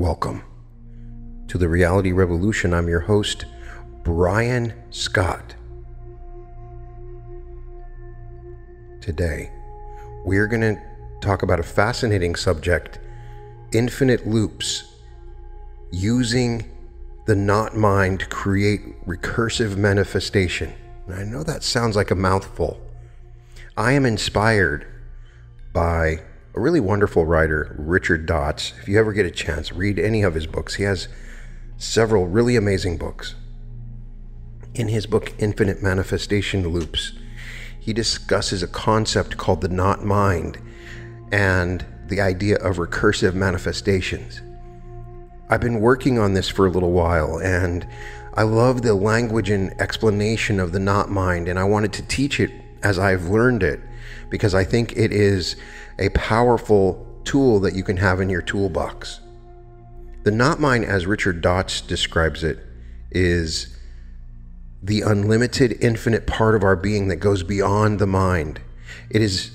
Welcome to the Reality Revolution. I'm your host, Brian Scott. Today, we're going to talk about a fascinating subject infinite loops using the not mind to create recursive manifestation. And I know that sounds like a mouthful. I am inspired by a really wonderful writer, Richard Dotts. If you ever get a chance, read any of his books. He has several really amazing books. In his book, Infinite Manifestation Loops, he discusses a concept called the not mind and the idea of recursive manifestations. I've been working on this for a little while and I love the language and explanation of the not mind, and I wanted to teach it as I've learned it because I think it is a powerful tool that you can have in your toolbox. The not mind, as Richard Dotts describes it, is the unlimited, infinite part of our being that goes beyond the mind. It is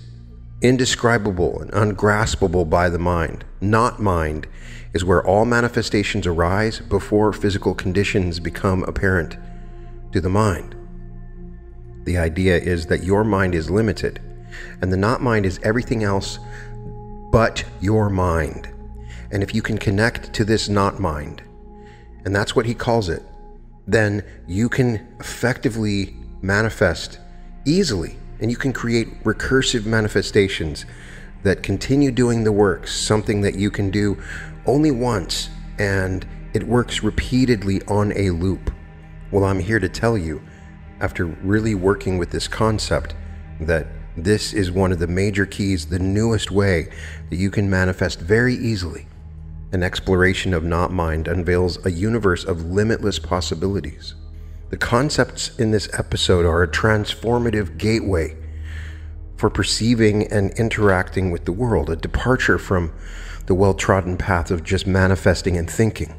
indescribable and ungraspable by the mind. Not mind is where all manifestations arise before physical conditions become apparent to the mind. The idea is that your mind is limited and the not mind is everything else but your mind. And if you can connect to this not mind, and that's what he calls it, then you can effectively manifest easily and you can create recursive manifestations that continue doing the work, something that you can do only once and it works repeatedly on a loop. Well, I'm here to tell you, after really working with this concept, that this is one of the major keys, the newest way that you can manifest very easily. An exploration of not mind unveils a universe of limitless possibilities. The concepts in this episode are a transformative gateway for perceiving and interacting with the world, a departure from the well trodden path of just manifesting and thinking.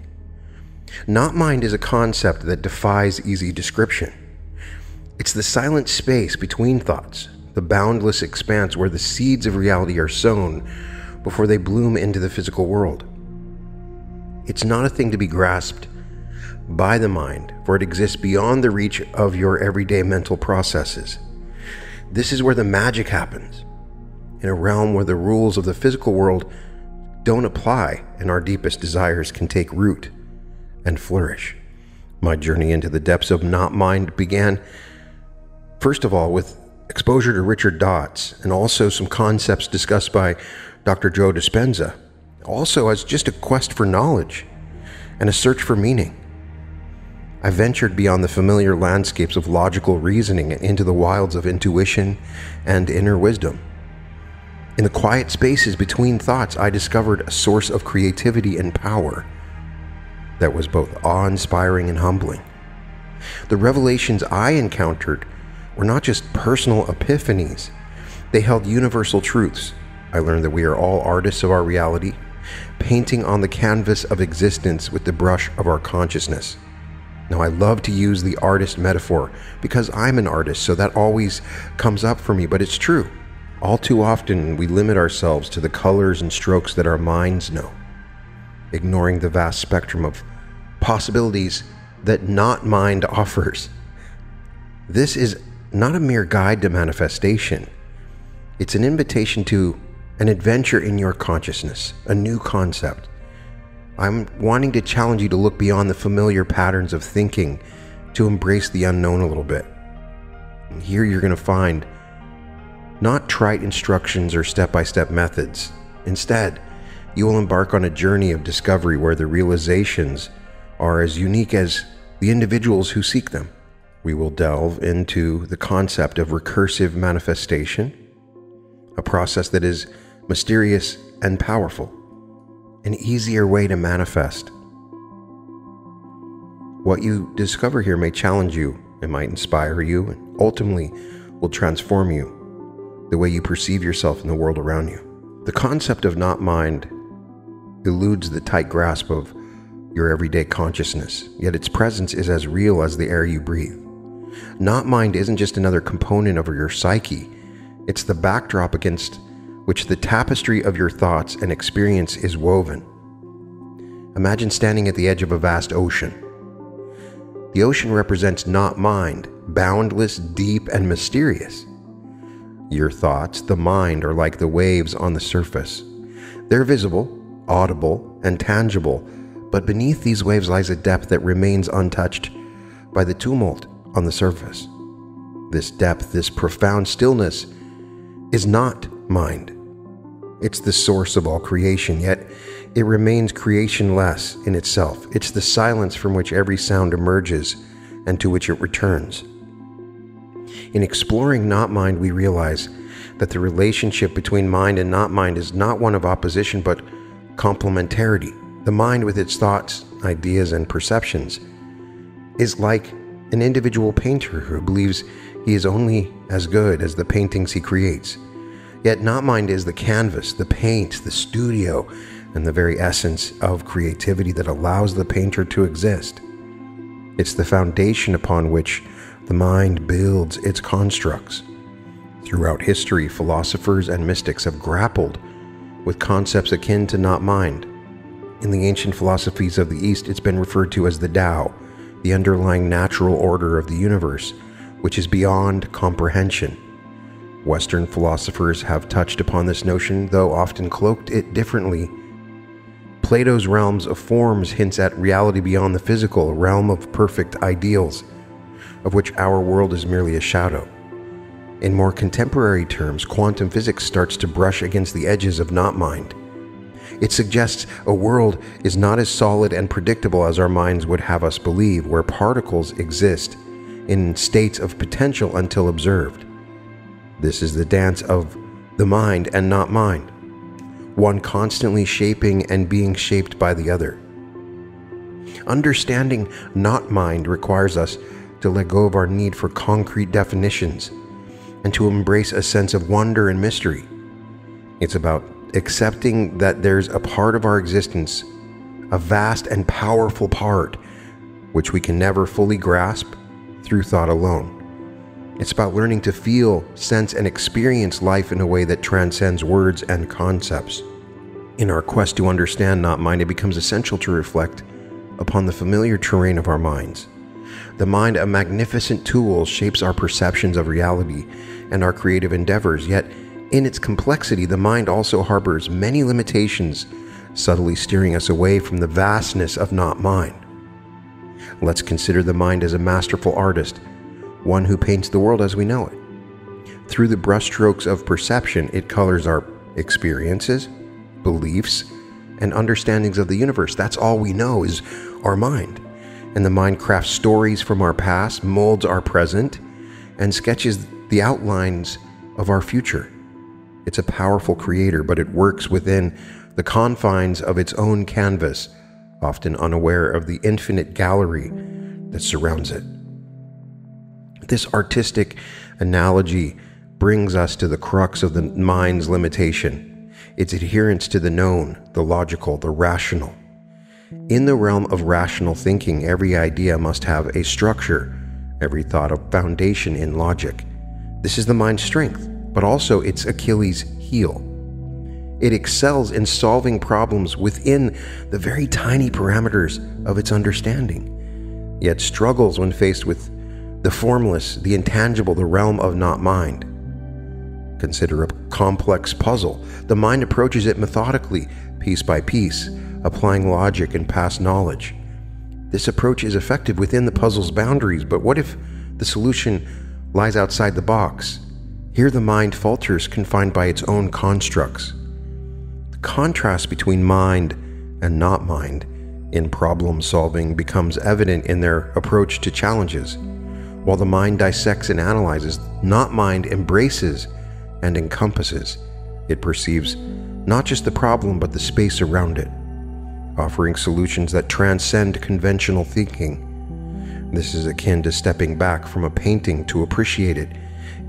Not mind is a concept that defies easy description. It's the silent space between thoughts, the boundless expanse where the seeds of reality are sown before they bloom into the physical world. It's not a thing to be grasped by the mind, for it exists beyond the reach of your everyday mental processes. This is where the magic happens, in a realm where the rules of the physical world don't apply and our deepest desires can take root and flourish. My journey into the depths of not mind began, first of all, with exposure to Richard Dotts and also some concepts discussed by Dr. Joe Dispenza, also as just a quest for knowledge and a search for meaning. I ventured beyond the familiar landscapes of logical reasoning and into the wilds of intuition and inner wisdom. In the quiet spaces between thoughts, I discovered a source of creativity and power that was both awe inspiring and humbling. The revelations I encountered were not just personal epiphanies, they held universal truths. I learned that we are all artists of our reality, painting on the canvas of existence with the brush of our consciousness. Now, I love to use the artist metaphor because I'm an artist, so that always comes up for me, but it's true. All too often, we limit ourselves to the colors and strokes that our minds know, ignoring the vast spectrum of possibilities that not mind offers. This is not a mere guide to manifestation. It's an invitation to an adventure in your consciousness, a new concept. I'm wanting to challenge you to look beyond the familiar patterns of thinking to embrace the unknown a little bit. And here you're going to find not trite instructions or step by step methods. Instead, you will embark on a journey of discovery where the realizations are as unique as the individuals who seek them we will delve into the concept of recursive manifestation, a process that is mysterious and powerful, an easier way to manifest. What you discover here may challenge you, it might inspire you, and ultimately will transform you, the way you perceive yourself and the world around you. The concept of not mind eludes the tight grasp of your everyday consciousness, yet its presence is as real as the air you breathe. Not mind isn't just another component of your psyche, it's the backdrop against which the tapestry of your thoughts and experience is woven. Imagine standing at the edge of a vast ocean. The ocean represents not mind, boundless, deep, and mysterious. Your thoughts, the mind, are like the waves on the surface. They're visible, audible, and tangible, but beneath these waves lies a depth that remains untouched by the tumult on the surface. This depth, this profound stillness, is not mind. It's the source of all creation, yet it remains creationless in itself. It's the silence from which every sound emerges and to which it returns. In exploring not mind, we realize that the relationship between mind and not mind is not one of opposition but complementarity. The mind, with its thoughts, ideas, and perceptions, is like an individual painter who believes he is only as good as the paintings he creates. Yet, not mind is the canvas, the paint, the studio, and the very essence of creativity that allows the painter to exist. It's the foundation upon which the mind builds its constructs. Throughout history, philosophers and mystics have grappled with concepts akin to not mind. In the ancient philosophies of the East, it's been referred to as the Tao, the underlying natural order of the universe, which is beyond comprehension. Western philosophers have touched upon this notion, though often cloaked it differently. Plato's realms of forms hints at reality beyond the physical, realm of perfect ideals, of which our world is merely a shadow. In more contemporary terms, quantum physics starts to brush against the edges of not mind. It suggests a world is not as solid and predictable as our minds would have us believe, where particles exist in states of potential until observed. This is the dance of the mind and not mind, one constantly shaping and being shaped by the other. Understanding not mind requires us to let go of our need for concrete definitions and to embrace a sense of wonder and mystery. It's about accepting that there's a part of our existence, a vast and powerful part, which we can never fully grasp through thought alone. It's about learning to feel, sense, and experience life in a way that transcends words and concepts. In our quest to understand not mind, it becomes essential to reflect upon the familiar terrain of our minds. The mind, a magnificent tool, shapes our perceptions of reality and our creative endeavors, yet, in its complexity, the mind also harbors many limitations, subtly steering us away from the vastness of not mind. Let's consider the mind as a masterful artist, one who paints the world as we know it. Through the brushstrokes of perception, it colors our experiences, beliefs, and understandings of the universe. That's all we know is our mind and the mind crafts stories from our past, molds our present, and sketches the outlines of our future. It's a powerful creator, but it works within the confines of its own canvas, often unaware of the infinite gallery that surrounds it. This artistic analogy brings us to the crux of the mind's limitation its adherence to the known, the logical, the rational. In the realm of rational thinking, every idea must have a structure, every thought a foundation in logic. This is the mind's strength, but also its Achilles heel. It excels in solving problems within the very tiny parameters of its understanding, yet struggles when faced with the formless, the intangible, the realm of not mind. Consider a complex puzzle. The mind approaches it methodically, piece by piece, applying logic and past knowledge. This approach is effective within the puzzle's boundaries, but what if the solution lies outside the box? Here the mind falters, confined by its own constructs. The contrast between mind and not mind in problem solving becomes evident in their approach to challenges. While the mind dissects and analyzes, not mind embraces and encompasses. It perceives not just the problem, but the space around it offering solutions that transcend conventional thinking. This is akin to stepping back from a painting to appreciate it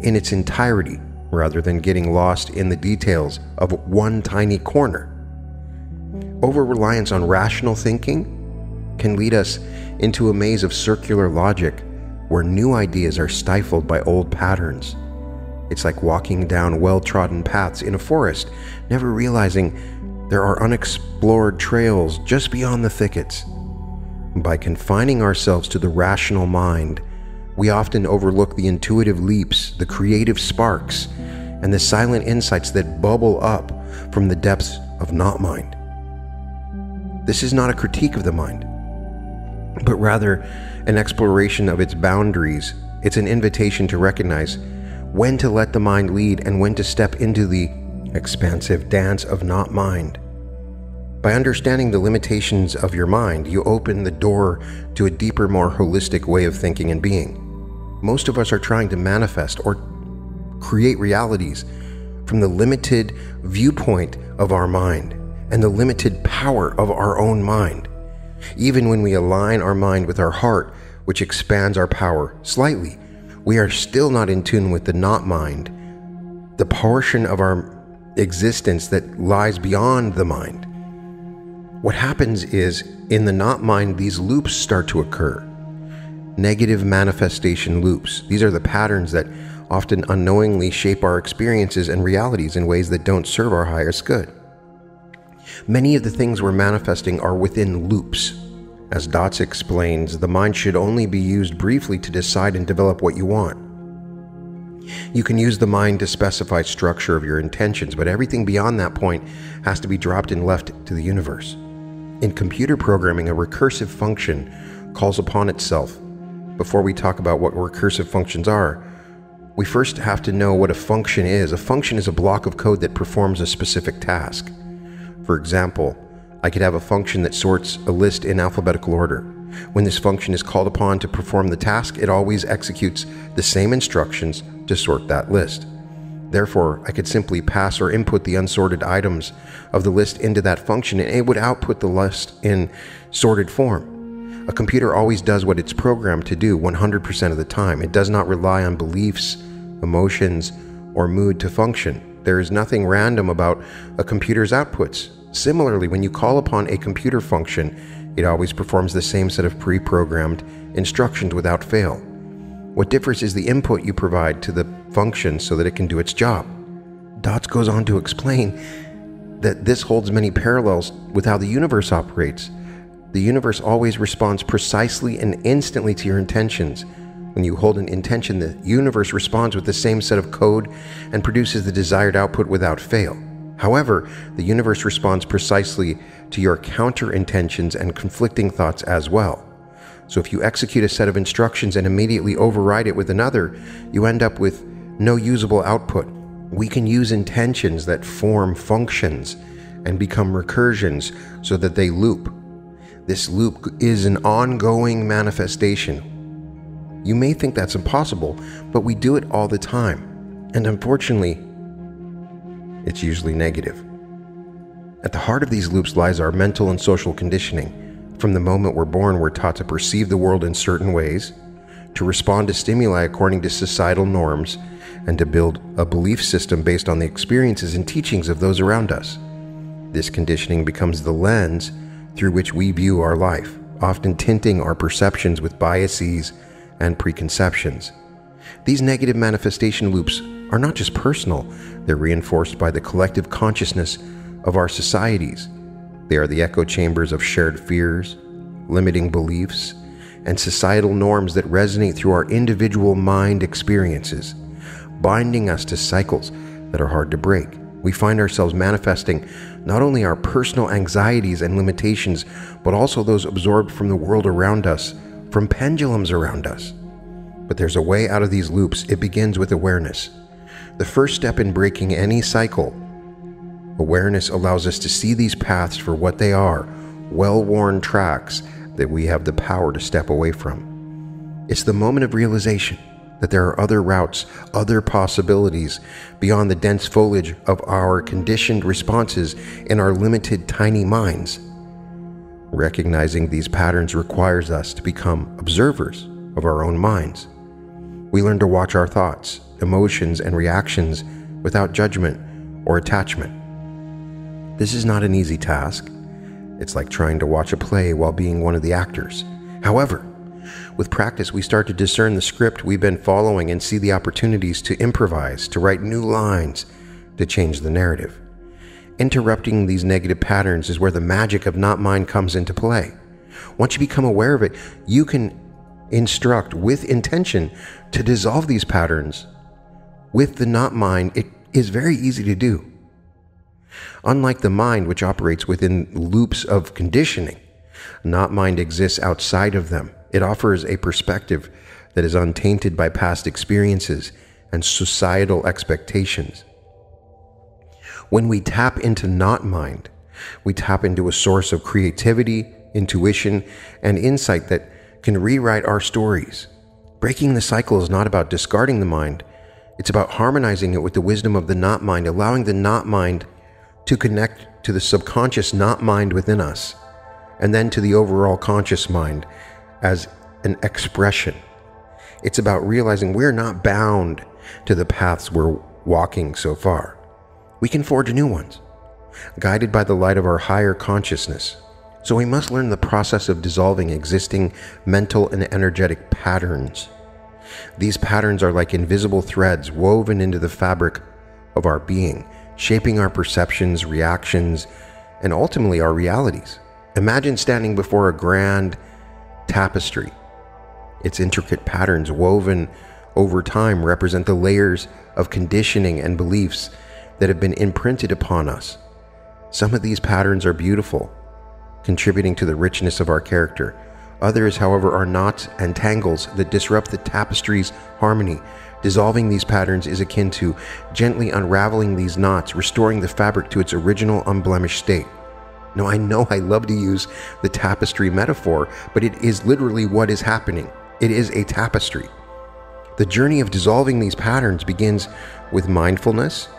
in its entirety rather than getting lost in the details of one tiny corner. Over reliance on rational thinking can lead us into a maze of circular logic where new ideas are stifled by old patterns. It's like walking down well trodden paths in a forest, never realizing There are unexplored trails just beyond the thickets. By confining ourselves to the rational mind, we often overlook the intuitive leaps, the creative sparks, and the silent insights that bubble up from the depths of not mind. This is not a critique of the mind, but rather an exploration of its boundaries. It's an invitation to recognize when to let the mind lead and when to step into the expansive dance of not mind. By understanding the limitations of your mind, you open the door to a deeper, more holistic way of thinking and being. Most of us are trying to manifest or create realities from the limited viewpoint of our mind and the limited power of our own mind. Even when we align our mind with our heart, which expands our power slightly, we are still not in tune with the not mind, the portion of our existence that lies beyond the mind. What happens is, in the not mind, these loops start to occur. Negative manifestation loops. These are the patterns that often unknowingly shape our experiences and realities in ways that don't serve our highest good. Many of the things we're manifesting are within loops. As Dotts explains, the mind should only be used briefly to decide and develop what you want. You can use the mind to specify structure of your intentions, but everything beyond that point has to be dropped and left to the universe. In computer programming, a recursive function calls upon itself. Before we talk about what recursive functions are, we first have to know what a function is. A function is a block of code that performs a specific task. For example, I could have a function that sorts a list in alphabetical order. When this function is called upon to perform the task, it always executes the same instructions to sort that list. Therefore, I could simply pass or input the unsorted items of the list into that function and it would output the list in sorted form. A computer always does what it's programmed to do 100% of the time. It does not rely on beliefs emotions, or mood to function. There is nothing random about a computer's outputs. Similarly, when you call upon a computer function, it always performs the same set of pre programmed instructions without fail. What differs is the input you provide to the function so that it can do its job. Dotts goes on to explain that this holds many parallels with how the universe operates. The universe always responds precisely and instantly to your intentions when you hold an intention, the universe responds with the same set of code and produces the desired output without fail. However, the universe responds precisely to your counter intentions and conflicting thoughts as well. So if you execute a set of instructions and immediately override it with another, you end up with no usable output. We can use intentions that form functions and become recursions so that they loop. This loop is an ongoing manifestation you may think that's impossible, but we do it all the time. And unfortunately, it's usually negative. At the heart of these loops lies our mental and social conditioning. From the moment we're born, we're taught to perceive the world in certain ways, to respond to stimuli according to societal norms, and to build a belief system based on the experiences and teachings of those around us. This conditioning becomes the lens through which we view our life, often tinting our perceptions with biases and preconceptions. These negative manifestation loops are not just personal, they're reinforced by the collective consciousness of our societies. They are the echo chambers of shared fears, limiting beliefs, and societal norms that resonate through our individual mind experiences, binding us to cycles that are hard to break. We find ourselves manifesting not only our personal anxieties and limitations, but also those absorbed from the world around us from pendulums around us. But there's a way out of these loops. It begins with awareness. The first step in breaking any cycle, awareness allows us to see these paths for what they are well worn tracks that we have the power to step away from. It's the moment of realization that there are other routes, other possibilities beyond the dense foliage of our conditioned responses in our limited, tiny minds. Recognizing these patterns requires us to become observers of our own minds. We learn to watch our thoughts, emotions, and reactions without judgment or attachment. This is not an easy task. It's like trying to watch a play while being one of the actors. However, with practice, we start to discern the script we've been following and see the opportunities to improvise, to write new lines, to change the narrative. Interrupting these negative patterns is where the magic of not mind comes into play. Once you become aware of it, you can instruct with intention to dissolve these patterns. With the not mind, it is very easy to do. Unlike the mind, which operates within loops of conditioning, not mind exists outside of them. It offers a perspective that is untainted by past experiences and societal expectations. When we tap into not mind, we tap into a source of creativity, intuition, and insight that can rewrite our stories. Breaking the cycle is not about discarding the mind, it's about harmonizing it with the wisdom of the not mind, allowing the not mind to connect to the subconscious not mind within us, and then to the overall conscious mind as an expression. It's about realizing we're not bound to the paths we're walking so far. We can forge new ones, guided by the light of our higher consciousness. So we must learn the process of dissolving existing mental and energetic patterns. These patterns are like invisible threads woven into the fabric of our being, shaping our perceptions, reactions, and ultimately our realities. Imagine standing before a grand tapestry. Its intricate patterns woven over time represent the layers of conditioning and beliefs that have been imprinted upon us. Some of these patterns are beautiful, contributing to the richness of our character. Others, however, are knots and tangles that disrupt the tapestry's harmony. Dissolving these patterns is akin to gently unraveling these knots, restoring the fabric to its original unblemished state. Now, I know I love to use the tapestry metaphor, but it is literally what is happening. It is a tapestry. The journey of dissolving these patterns begins with mindfulness,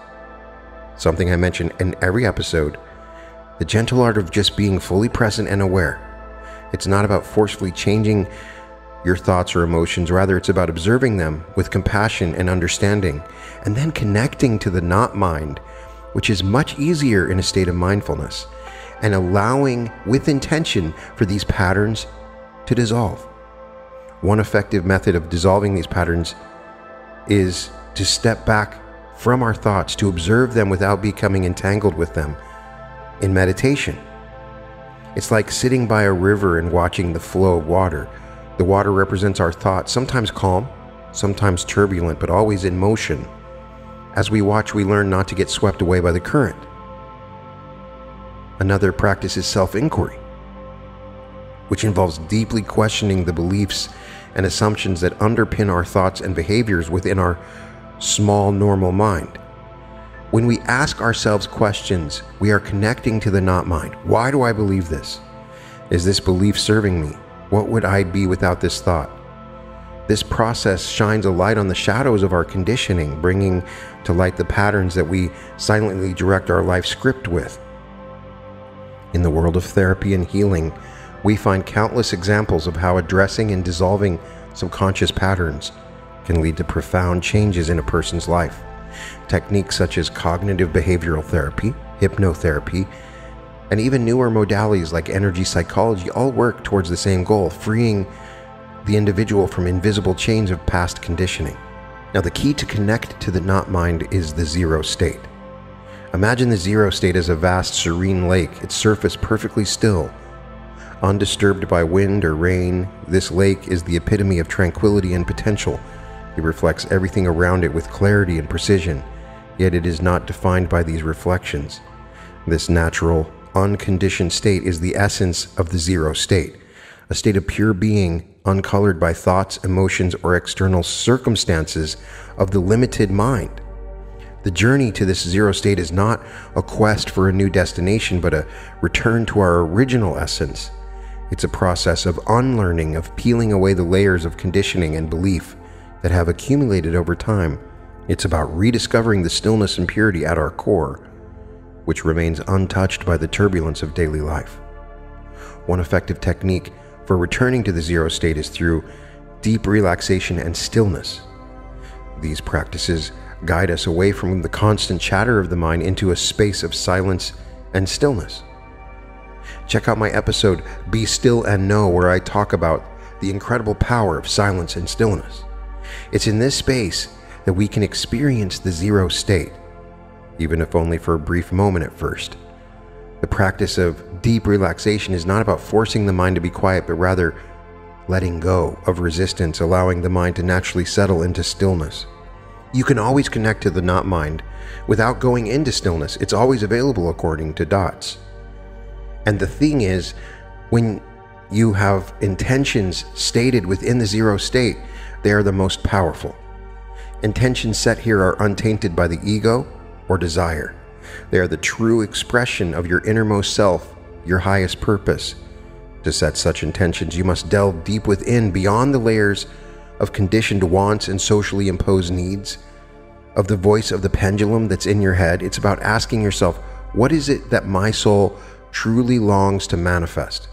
something I mention in every episode, the gentle art of just being fully present and aware. It's not about forcefully changing your thoughts or emotions, rather, it's about observing them with compassion and understanding, and then connecting to the not mind, which is much easier in a state of mindfulness, and allowing with intention for these patterns to dissolve. One effective method of dissolving these patterns is to step back from our thoughts, to observe them without becoming entangled with them in meditation. It's like sitting by a river and watching the flow of water. The water represents our thoughts, sometimes calm, sometimes turbulent, but always in motion. As we watch, we learn not to get swept away by the current. Another practice is self inquiry, which involves deeply questioning the beliefs and assumptions that underpin our thoughts and behaviors within our small, normal mind. When we ask ourselves questions, we are connecting to the not mind. Why do I believe this? Is this belief serving me? What would I be without this thought? This process shines a light on the shadows of our conditioning, bringing to light the patterns that we silently direct our life script with. In the world of therapy and healing, we find countless examples of how addressing and dissolving subconscious patterns can lead to profound changes in a person's life. Techniques such as cognitive behavioral therapy, hypnotherapy, and even newer modalities like energy psychology all work towards the same goal freeing the individual from invisible chains of past conditioning. Now, the key to connect to the not mind is the zero state. Imagine the zero state as a vast, serene lake, its surface perfectly still. Undisturbed by wind or rain, this lake is the epitome of tranquility and potential. It reflects everything around it with clarity and precision yet it is not defined by these reflections. This natural, unconditioned state is the essence of the zero state, a state of pure being uncolored by thoughts, emotions, or external circumstances of the limited mind. The journey to this zero state is not a quest for a new destination, but a return to our original essence. It's a process of unlearning, of peeling away the layers of conditioning and belief that have accumulated over time it's about rediscovering the stillness and purity at our core, which remains untouched by the turbulence of daily life. One effective technique for returning to the zero state is through deep relaxation and stillness. These practices guide us away from the constant chatter of the mind into a space of silence and stillness. Check out my episode, Be Still and Know, where I talk about the incredible power of silence and stillness. It's in this space that we can experience the zero state. even if only for a brief moment at first. The practice of deep relaxation is not about forcing the mind to be quiet, but rather letting go of resistance, allowing the mind to naturally settle into stillness. You can always connect to the not mind without going into stillness. It's always available according to Dotts. And the thing is, when you have intentions stated within the zero state, they are the most powerful. Intentions set here are untainted by the ego or desire. They are the true expression of your innermost self, your highest purpose. To set such intentions, you must delve deep within, beyond the layers of conditioned wants and socially imposed needs, of the voice of the pendulum that's in your head. It's about asking yourself, what is it that my soul truly longs to manifest?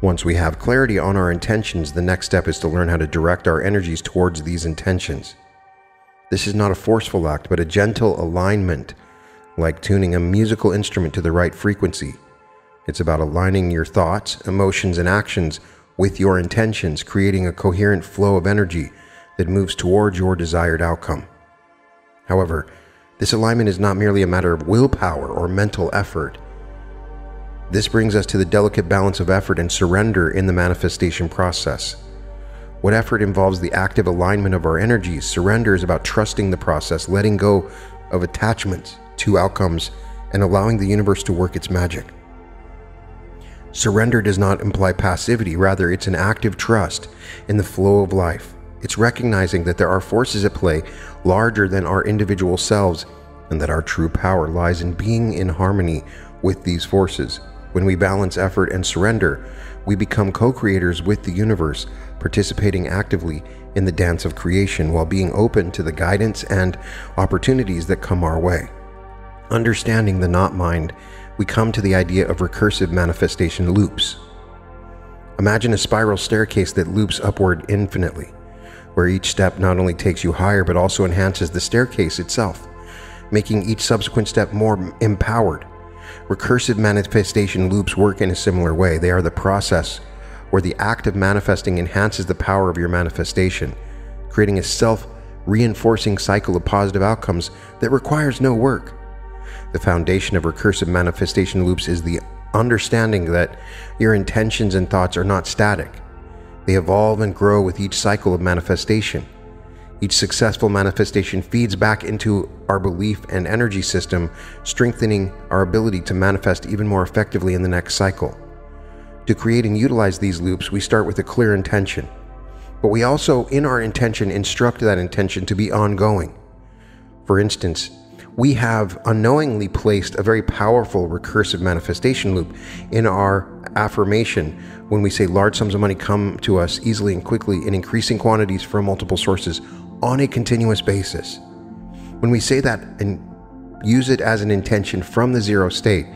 Once we have clarity on our intentions, the next step is to learn how to direct our energies towards these intentions. This is not a forceful act, but a gentle alignment, like tuning a musical instrument to the right frequency. It's about aligning your thoughts, emotions, and actions with your intentions, creating a coherent flow of energy that moves towards your desired outcome. However, this alignment is not merely a matter of willpower or mental effort. This brings us to the delicate balance of effort and surrender in the manifestation process. What effort involves the active alignment of our energies? Surrender is about trusting the process, letting go of attachments to outcomes, and allowing the universe to work its magic. Surrender does not imply passivity, rather, it's an active trust in the flow of life. It's recognizing that there are forces at play larger than our individual selves, and that our true power lies in being in harmony with these forces. When we balance effort and surrender, we become co creators with the universe, participating actively in the dance of creation while being open to the guidance and opportunities that come our way. Understanding the not mind, we come to the idea of recursive manifestation loops. Imagine a spiral staircase that loops upward infinitely, where each step not only takes you higher but also enhances the staircase itself, making each subsequent step more empowered. Recursive manifestation loops work in a similar way. They are the process where the act of manifesting enhances the power of your manifestation, creating a self reinforcing cycle of positive outcomes that requires no work. The foundation of recursive manifestation loops is the understanding that your intentions and thoughts are not static. They evolve and grow with each cycle of manifestation. Each successful manifestation feeds back into our belief and energy system, strengthening our ability to manifest even more effectively in the next cycle. To create and utilize these loops, we start with a clear intention. But we also, in our intention, instruct that intention to be ongoing. For instance, we have unknowingly placed a very powerful recursive manifestation loop in our affirmation when we say large sums of money come to us easily and quickly in increasing quantities from multiple sources on a continuous basis. When we say that and use it as an intention from the zero state,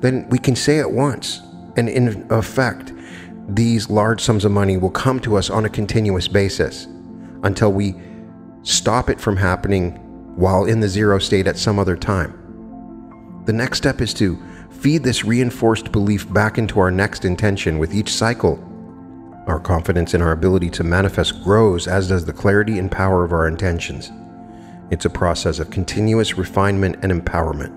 then we can say it once and in effect, these large sums of money will come to us on a continuous basis until we stop it from happening while in the zero state at some other time. The next step is to feed this reinforced belief back into our next intention with each cycle. Our confidence in our ability to manifest grows, as does the clarity and power of our intentions. It's a process of continuous refinement and empowerment.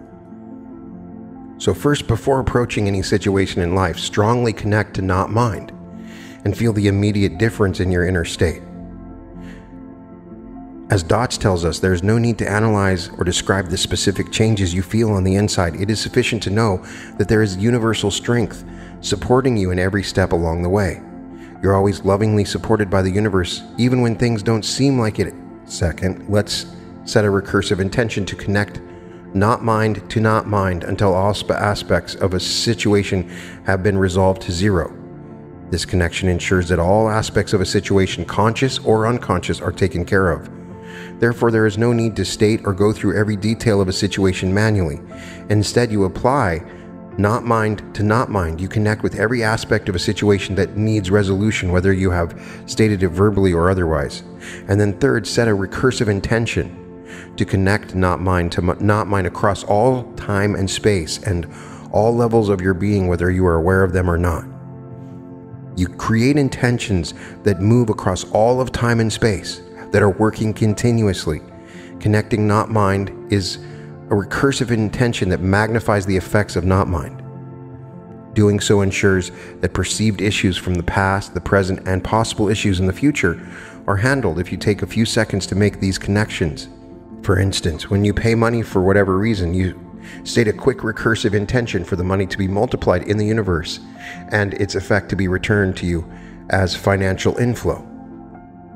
So, first, before approaching any situation in life, strongly connect to not mind and feel the immediate difference in your inner state. As Dotts tells us, there is no need to analyze or describe the specific changes you feel on the inside. It is sufficient to know that there is universal strength supporting you in every step along the way. You're always lovingly supported by the universe, even when things don't seem like it. Second, let's set a recursive intention to connect not mind to not mind until all aspects of a situation have been resolved to zero. This connection ensures that all aspects of a situation, conscious or unconscious, are taken care of. Therefore, there is no need to state or go through every detail of a situation manually. Instead, you apply not mind to not mind. You connect with every aspect of a situation that needs resolution, whether you have stated it verbally or otherwise. And then, third, set a recursive intention to connect not mind to not mind across all time and space and all levels of your being, whether you are aware of them or not. You create intentions that move across all of time and space, that are working continuously. Connecting not mind is a recursive intention that magnifies the effects of not mind. Doing so ensures that perceived issues from the past, the present, and possible issues in the future are handled if you take a few seconds to make these connections. For instance, when you pay money for whatever reason, you state a quick recursive intention for the money to be multiplied in the universe and its effect to be returned to you as financial inflow.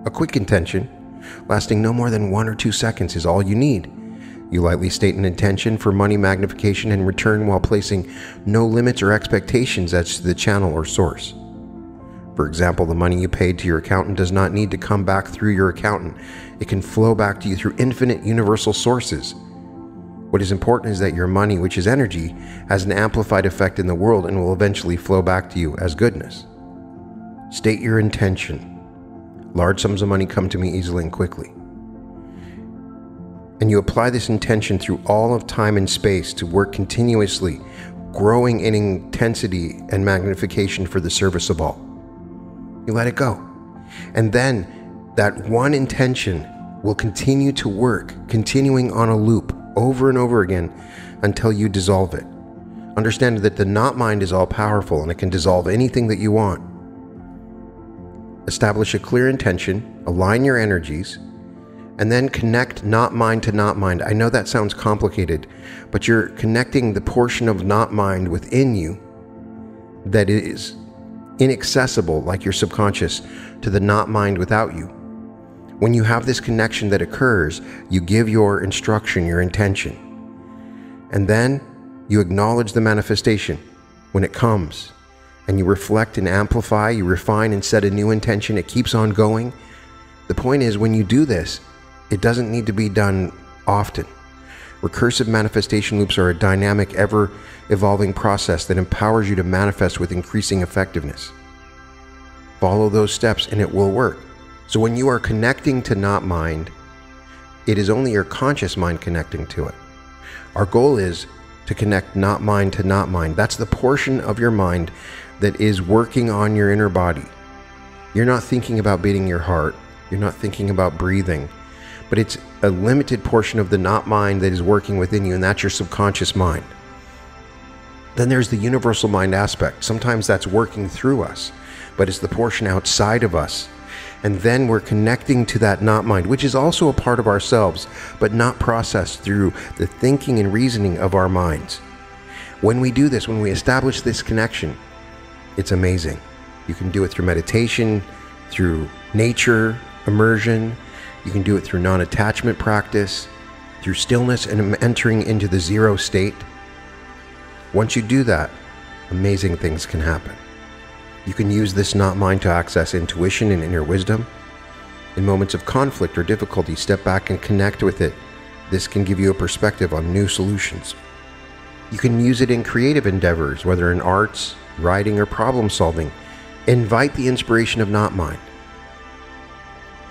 A quick intention, lasting no more than one or two seconds, is all you need. You lightly state an intention for money magnification and return while placing no limits or expectations as to the channel or source. For example, the money you paid to your accountant does not need to come back through your accountant. It can flow back to you through infinite universal sources. What is important is that your money, which is energy, has an amplified effect in the world and will eventually flow back to you as goodness. State your intention. Large sums of money come to me easily and quickly. And you apply this intention through all of time and space to work continuously, growing in intensity and magnification for the service of all. You let it go. And then that one intention will continue to work, continuing on a loop over and over again until you dissolve it. Understand that the not mind is all powerful and it can dissolve anything that you want. Establish a clear intention, align your energies, and then connect not mind to not mind. I know that sounds complicated, but you're connecting the portion of not mind within you that is inaccessible, like your subconscious, to the not mind without you. When you have this connection that occurs, you give your instruction, your intention. And then you acknowledge the manifestation when it comes. And you reflect and amplify, you refine and set a new intention. It keeps on going. The point is, when you do this, it doesn't need to be done often. Recursive manifestation loops are a dynamic, ever evolving process that empowers you to manifest with increasing effectiveness. Follow those steps and it will work. So when you are connecting to not mind, it is only your conscious mind connecting to it. Our goal is to connect not mind to not mind. That's the portion of your mind that is working on your inner body. You're not thinking about beating your heart. You're not thinking about breathing but it's a limited portion of the not mind that is working within you, and that's your subconscious mind. Then there's the universal mind aspect. Sometimes that's working through us, but it's the portion outside of us. And then we're connecting to that not mind, which is also a part of ourselves, but not processed through the thinking and reasoning of our minds. When we do this, when we establish this connection, it's amazing. You can do it through meditation, through nature, immersion, you can do it through non attachment practice, through stillness and entering into the zero state. Once you do that, amazing things can happen. You can use this not mind to access intuition and inner wisdom. In moments of conflict or difficulty, step back and connect with it. This can give you a perspective on new solutions. You can use it in creative endeavors, whether in arts, writing, or problem solving. Invite the inspiration of not mind.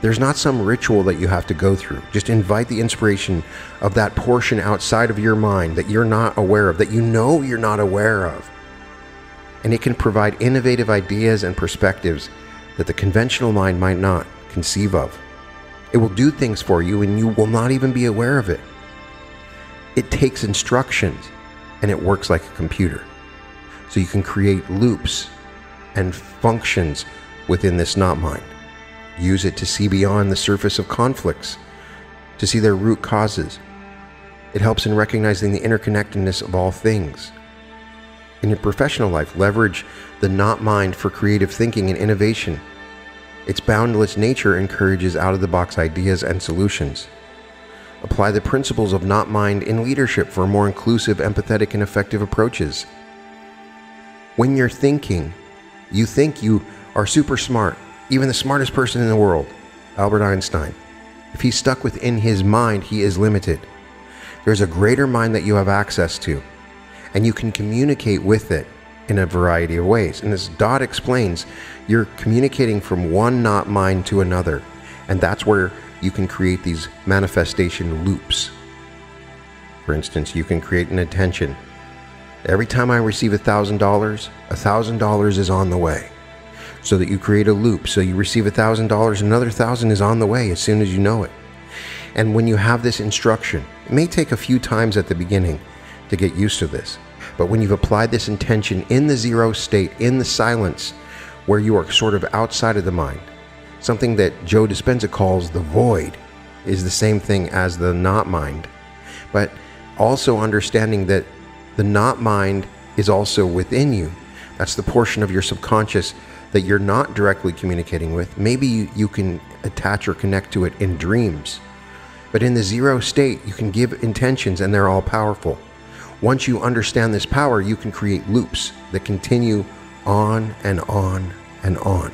There's not some ritual that you have to go through. Just invite the inspiration of that portion outside of your mind that you're not aware of, that you know you're not aware of. And it can provide innovative ideas and perspectives that the conventional mind might not conceive of. It will do things for you and you will not even be aware of it. It takes instructions and it works like a computer. So you can create loops and functions within this not mind. Use it to see beyond the surface of conflicts, to see their root causes. It helps in recognizing the interconnectedness of all things. In your professional life, leverage the not mind for creative thinking and innovation. Its boundless nature encourages out of the box ideas and solutions. Apply the principles of not mind in leadership for more inclusive, empathetic, and effective approaches. When you're thinking, you think you are super smart, even the smartest person in the world, Albert Einstein, if he's stuck within his mind, he is limited. There's a greater mind that you have access to, and you can communicate with it in a variety of ways. And as Dot explains, you're communicating from one not mind to another, and that's where you can create these manifestation loops. For instance, you can create an intention. Every time I receive $1,000, $1,000 is on the way so that you create a loop. So you receive $1,000, another 1000 is on the way as soon as you know it. And when you have this instruction, it may take a few times at the beginning to get used to this. But when you've applied this intention in the zero state, in the silence, where you are sort of outside of the mind, something that Joe Dispenza calls the void is the same thing as the not mind. But also understanding that the not mind is also within you. That's the portion of your subconscious that you're not directly communicating with. Maybe you, you can attach or connect to it in dreams. But in the zero state, you can give intentions and they're all powerful. Once you understand this power, you can create loops that continue on and on and on.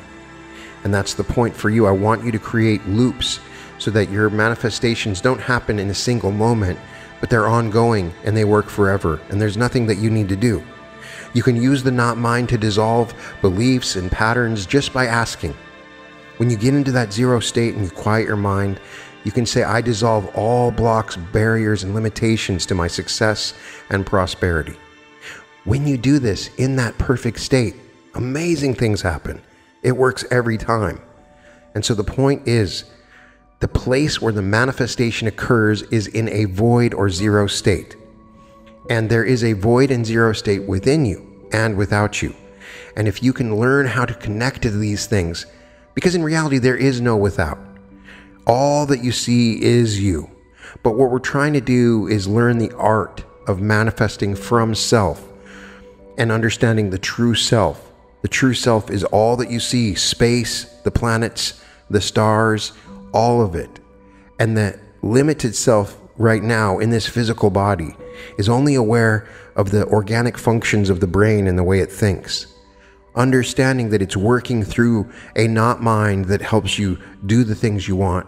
And that's the point for you. I want you to create loops so that your manifestations don't happen in a single moment, but they're ongoing and they work forever. And there's nothing that you need to do. You can use the not mind to dissolve beliefs and patterns just by asking. When you get into that zero state and you quiet your mind, you can say, I dissolve all blocks, barriers, and limitations to my success and prosperity. When you do this in that perfect state, amazing things happen. It works every time. And so the point is the place where the manifestation occurs is in a void or zero state. And there is a void and zero state within you and without you. And if you can learn how to connect to these things, because in reality, there is no without, all that you see is you. But what we're trying to do is learn the art of manifesting from self and understanding the true self the true self is all that you see space, the planets, the stars, all of it. And the limited self right now in this physical body is only aware of the organic functions of the brain and the way it thinks. Understanding that it's working through a not mind that helps you do the things you want.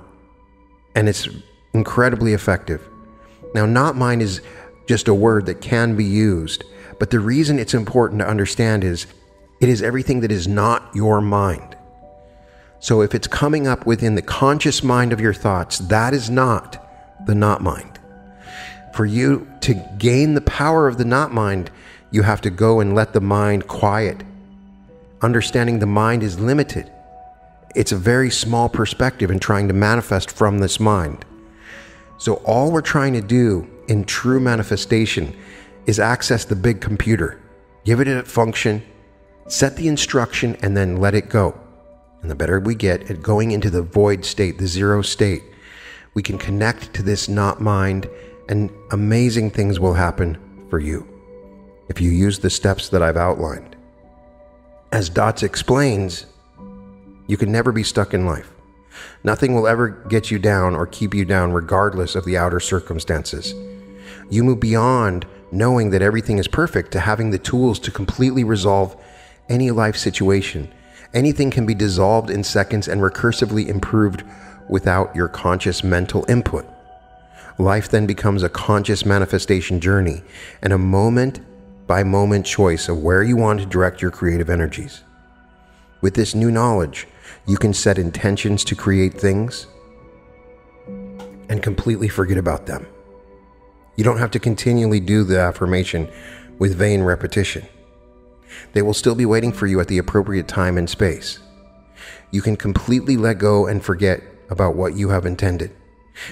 And it's incredibly effective. Now, not mind is just a word that can be used, but the reason it's important to understand is it is everything that is not your mind. So if it's coming up within the conscious mind of your thoughts, that is not the not mind. For you to gain the power of the not mind, you have to go and let the mind quiet. Understanding the mind is limited. It's a very small perspective in trying to manifest from this mind. So, all we're trying to do in true manifestation is access the big computer, give it a function, set the instruction, and then let it go. And the better we get at going into the void state, the zero state, we can connect to this not mind, and amazing things will happen for you if you use the steps that I've outlined. As Dotts explains, you can never be stuck in life. Nothing will ever get you down or keep you down, regardless of the outer circumstances. You move beyond knowing that everything is perfect to having the tools to completely resolve any life situation. Anything can be dissolved in seconds and recursively improved without your conscious mental input. Life then becomes a conscious manifestation journey and a moment by moment choice of where you want to direct your creative energies. With this new knowledge, you can set intentions to create things and completely forget about them. You don't have to continually do the affirmation with vain repetition. They will still be waiting for you at the appropriate time and space. You can completely let go and forget about what you have intended.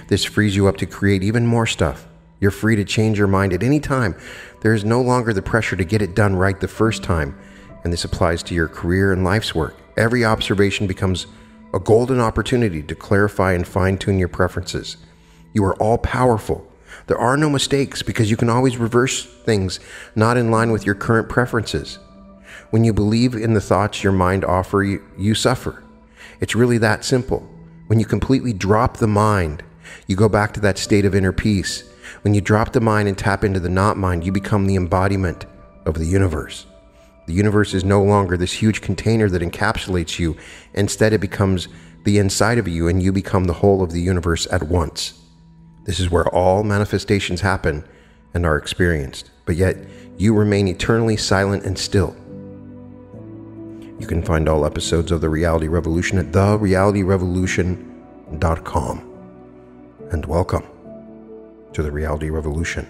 This frees you up to create even more stuff. You're free to change your mind at any time. There is no longer the pressure to get it done right the first time, and this applies to your career and life's work. Every observation becomes a golden opportunity to clarify and fine tune your preferences. You are all powerful. There are no mistakes because you can always reverse things not in line with your current preferences. When you believe in the thoughts your mind offer you, you suffer. It's really that simple. When you completely drop the mind, you go back to that state of inner peace. When you drop the mind and tap into the not mind, you become the embodiment of the universe. The universe is no longer this huge container that encapsulates you. Instead, it becomes the inside of you, and you become the whole of the universe at once. This is where all manifestations happen and are experienced, but yet you remain eternally silent and still. You can find all episodes of The Reality Revolution at therealityrevolution.com. And welcome to The Reality Revolution.